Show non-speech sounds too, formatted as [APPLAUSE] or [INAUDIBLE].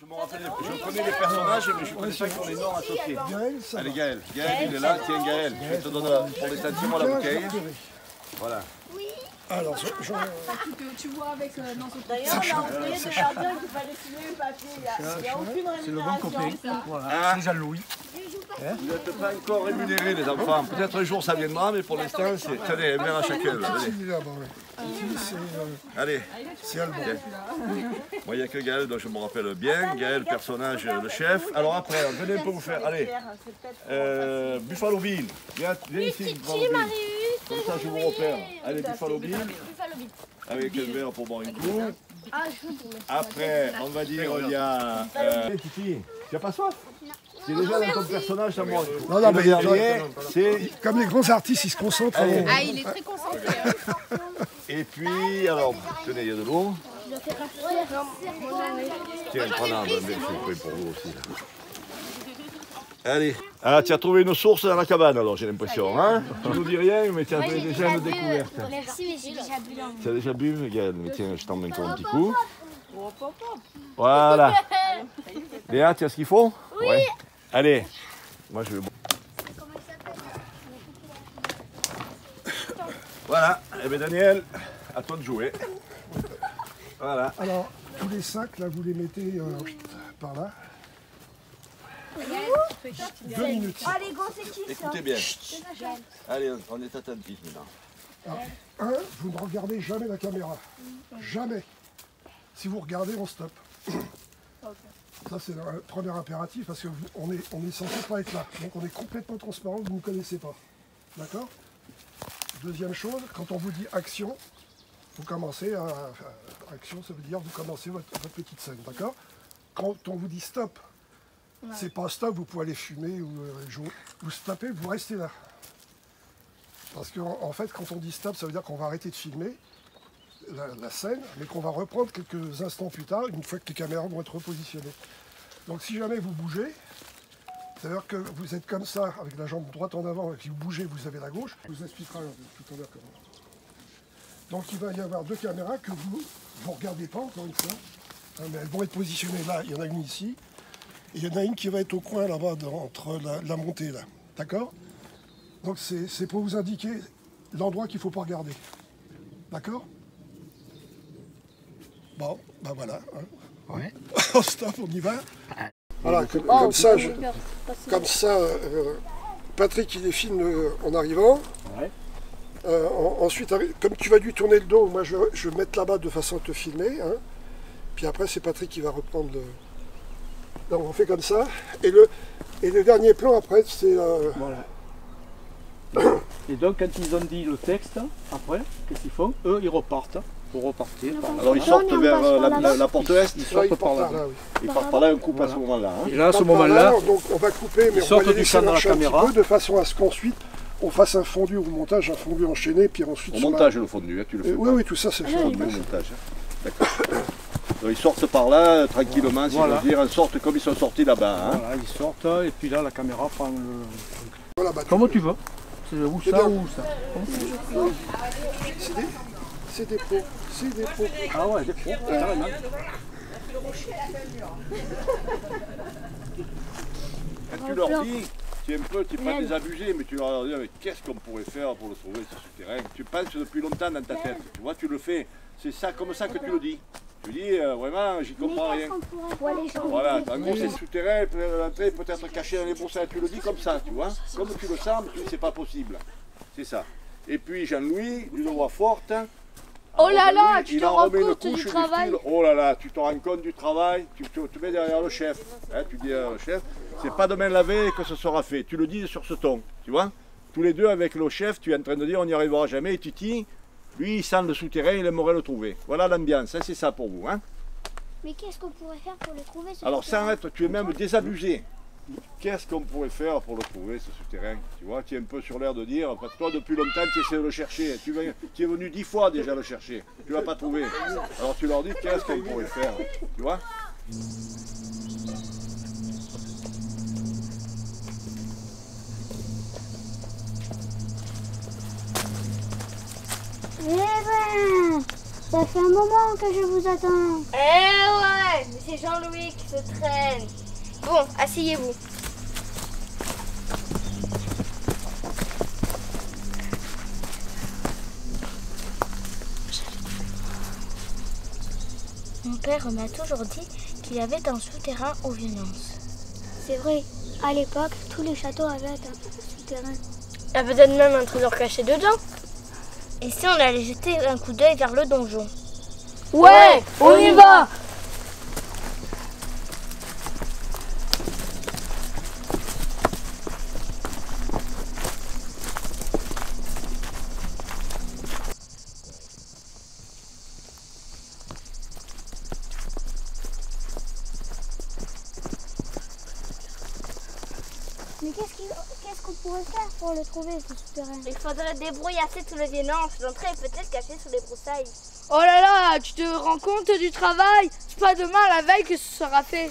Je me rappelle, je connais les personnages, mais je connais pas qu'ils ont les noms associés. Gaël, ça Allez va. Gaël, Gaël il est là, tiens Gaël, je te donne pour les sentiments la bouteille. Voilà. Alors, je, je- que tu vois avec euh, dans ce D'ailleurs, on a oublié de leur dire qu'il fallait signer le papier. Il n'y a, il y a aucune C'est le bon copain. rémunération. Voilà, c'est Jean-Louis. Vous n'êtes pas encore rémunérés les enfants. Peut-être un jour ça viendra, mais pour l'instant c'est. Tenez, un verre à chacun. là, Allez, c'est euh, allez. c'est Alban. Moi il n'y a que Gaël dont je me rappelle bien. Gaël, personnage, le chef. Alors après, venez un peu vous faire. Allez, euh, Buffalo Bill. Viens, viens ici, Buffalo Bill. Comme ça je vous repère. Allez, Buffalo Bill. Avec un verre pour boire un coup. Après, on va dire, il y a. Euh... Titi, tu n'as pas soif? C'est déjà dans ton personnage, ça moi. Non, non, mais le c'est. Comme les grands artistes, ils se concentrent. Ah, il est très concentré. hein. [LAUGHS] Et puis, alors, tenez, il y a de l'eau. Tiens, prends-la, ben, ben, c'est prêt pour vous aussi. Allez. Ah, tu as trouvé une source dans la cabane, alors, j'ai l'impression. Hein tu nous dis rien, mais tu as déjà une découverte. Merci, mais j'ai déjà bu Tu as déjà bu, Gaël Mais tiens, je t'en mets encore un petit coup. Voilà. [LAUGHS] Léa, tu as ce qu'il faut? Oui. Allez. Moi, je vais boire. Voilà. Eh bien, Daniel, à toi de jouer. Voilà. Alors, tous les sacs, là, vous les mettez euh, par là. Deux minutes. Allez, go, c'est qui ça Écoutez bien. Allez, on est attentifs maintenant. Un, vous ne regardez jamais la caméra. Jamais. Si vous regardez, on stoppe. Ça, c'est le premier impératif parce qu'on est, on est censé pas être là. Donc, on est complètement transparent, vous ne nous connaissez pas. D'accord? Deuxième chose, quand on vous dit action, vous commencez à. action, ça veut dire vous commencez votre, votre petite scène. D'accord? Quand on vous dit stop, c'est pas stop, vous pouvez aller fumer ou euh, jouer. Vous stoppez, vous restez là. Parce qu'en en fait, quand on dit stop, ça veut dire qu'on va arrêter de filmer la, scène, mais qu'on va reprendre quelques instants plus tard, une fois que les caméras vont être repositionnées. Donc si jamais vous bougez, c'est-à-dire que vous êtes comme ça, avec la jambe droite en avant, et que vous bougez, vous avez la gauche, je vous expliquera tout à l'heure comment. Donc il va y avoir deux caméras que vous ne regardez pas, encore une fois, hein, mais elles vont être positionnées là, il y en a une ici, il y en a une qui va être au coin là-bas, entre la, la montée là. D'accord? Donc c'est pour vous indiquer l'endroit qu'il ne faut pas regarder. D'accord? Bon, ben voilà. hein. Ouais. [LAUGHS] Stop, on y va. Voilà, comme, comme ça, je- comme ça euh, Patrick il les filme euh, en arrivant. Ouais. Euh, en- ensuite, comme tu vas lui tourner le dos, moi je, je vais me mettre là-bas de façon à te filmer. hein. Puis après, c'est Patrick qui va reprendre le. Donc on fait comme ça. Et le, et le dernier plan après, c'est. euh, Voilà. Et donc, quand ils ont dit le texte, après, qu'est-ce qu'ils font? Eux, ils repartent. Pour repartir. par là. Alors, ils sortent vers euh, la, la- la porte est. Ils là, sortent il par là. par là, oui. Ils partent par là un coup à ce moment-là. hein. Et là, à ce moment-là, donc on va couper, mais ils on sortent va les du champ dans la marcher un petit caméra. peu, de façon à ce qu'ensuite on fasse un fondu au montage, un fondu enchaîné, puis ensuite Au la- montage, le fondu, hein, tu le Euh, fais. oui, oui, tout ça c'est fait. Au montage. hein. D'accord. Donc, ils sortent par là, euh, tranquillement, si Voilà. je veux dire, ils sortent comme ils sont sortis là-bas. hein. voilà, ils sortent, et puis là, la caméra prend le. Voilà, bah, Comme tu veux. C'est où C'est ça ou ça? C'est des, c'est des pots, c'est des pots. Ah ouais, des fois, carrément. Quand tu leur dis, tu es un peu, tu n'es pas désabusé, mais tu leur dis, mais qu'est-ce qu'on pourrait faire pour le trouver, ce souterrain Tu penses depuis longtemps dans ta tête, tu vois, tu le fais. C'est ça, comme ça que tu le dis. Tu dis, euh, vraiment, j'y comprends rien. Voilà, en gros, c'est souterrain, l'entrée peut être cachée dans les broussailles. Tu le dis comme ça, tu vois. Comme tu le sens, mais tu dis, c'est pas possible. C'est ça. Et puis Jean-Louis, d'une voix forte. Oh là là, tu te en rends compte du travail. oh là là, tu te rends compte du travail, tu te, te mets derrière le chef. Hein, tu dis derrière le chef, c'est pas demain la veille que ce sera fait. Tu le dis sur ce ton, tu vois. Tous les deux avec le chef, tu es en train de dire on n'y arrivera jamais. Et Titi, lui, il sent le souterrain, il aimerait le trouver. Voilà l'ambiance, hein, c'est ça pour vous. Hein. Mais qu'est-ce qu'on pourrait faire pour le trouver ce Alors sans être, tu es même désabusé. Qu'est-ce qu'on pourrait faire pour le trouver, ce souterrain Tu vois, tu es un peu sur l'air de dire, parce que toi depuis longtemps tu essaies de le chercher. Tu, tu es venu dix fois déjà le chercher. Tu l'as pas trouvé. Alors tu leur dis, qu'est-ce qu'on pourrait faire Tu vois? Eh ben Ça fait un moment que je vous attends. Eh ouais, mais c'est Jean-Louis qui se traîne. Bon, asseyez-vous. Mon père m'a toujours dit qu'il y avait un souterrain aux violences. C'est vrai, à l'époque, tous les châteaux avaient un souterrain. Il y a peut-être même un trésor caché dedans. Et si on allait jeter un coup d'œil vers le donjon Ouais, on y va. Mais qu'est-ce qu'il- qu'est-ce qu'on pourrait faire pour le trouver, ce souterrain Il faudrait débrouillasser tous les violents. L'entrée est peut-être cachée sous les broussailles. Oh là là, tu te rends compte du travail? C'est pas demain, la veille, que ce sera fait.